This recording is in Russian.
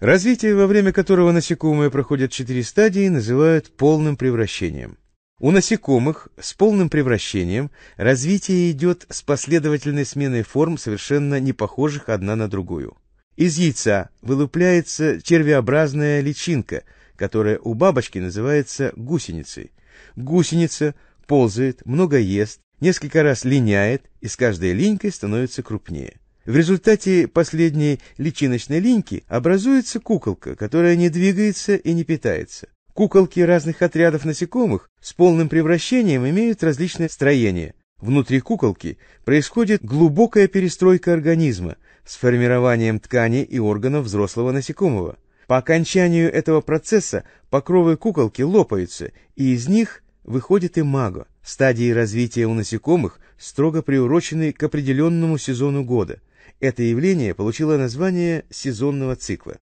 Развитие, во время которого насекомые проходят четыре стадии, называют полным превращением. У насекомых с полным превращением развитие идет с последовательной сменой форм, совершенно не похожих одна на другую. Из яйца вылупляется червеобразная личинка, которая у бабочки называется гусеницей. Гусеница ползает, много ест, несколько раз линяет и с каждой линькой становится крупнее. В результате последней личиночной линьки образуется куколка, которая не двигается и не питается. Куколки разных отрядов насекомых с полным превращением имеют различное строение. Внутри куколки происходит глубокая перестройка организма с формированием тканей и органов взрослого насекомого. По окончанию этого процесса покровы куколки лопаются, и из них выходит имаго, стадии развития у насекомых, строго приуроченные к определенному сезону года. Это явление получило название сезонного цикла.